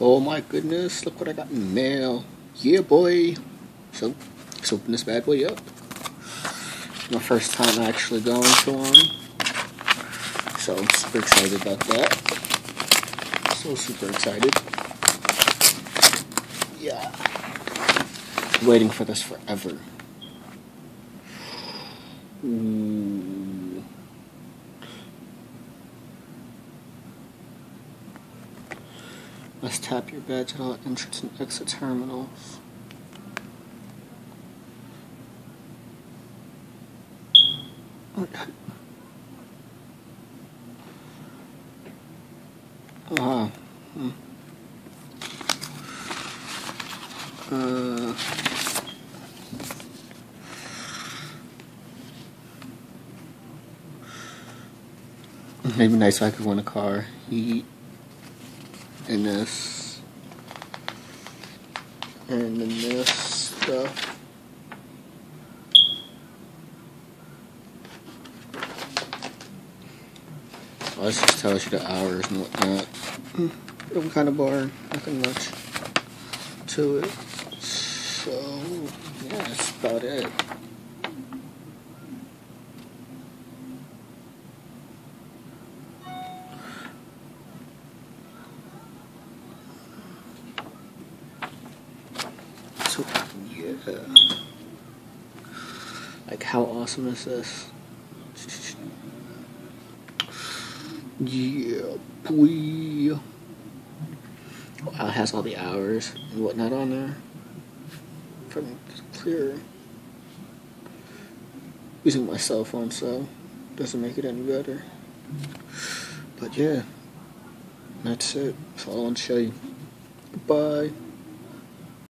Oh my goodness, look what I got in the mail. Yeah, boy. So, let's open this bad boy up. My first time actually going to one. So, I'm super excited about that. So, super excited. Yeah. Waiting for this forever. Ooh. Must tap your badge at all entrance and exit terminals. Ah. Hmm. Uh. Maybe nice I could win a car. Heat. And this. And then this stuff. Well, this just tells you the hours and whatnot. Hmm. I'm kind of bored. Nothing much to it. So, yeah, that's about it. So, yeah. Like, how awesome is this? Yeah, boy. Wow, it has all the hours and whatnot on there. From clear. Using my cell phone, so doesn't make it any better. But yeah, that's it. That's all I want to show you. Goodbye.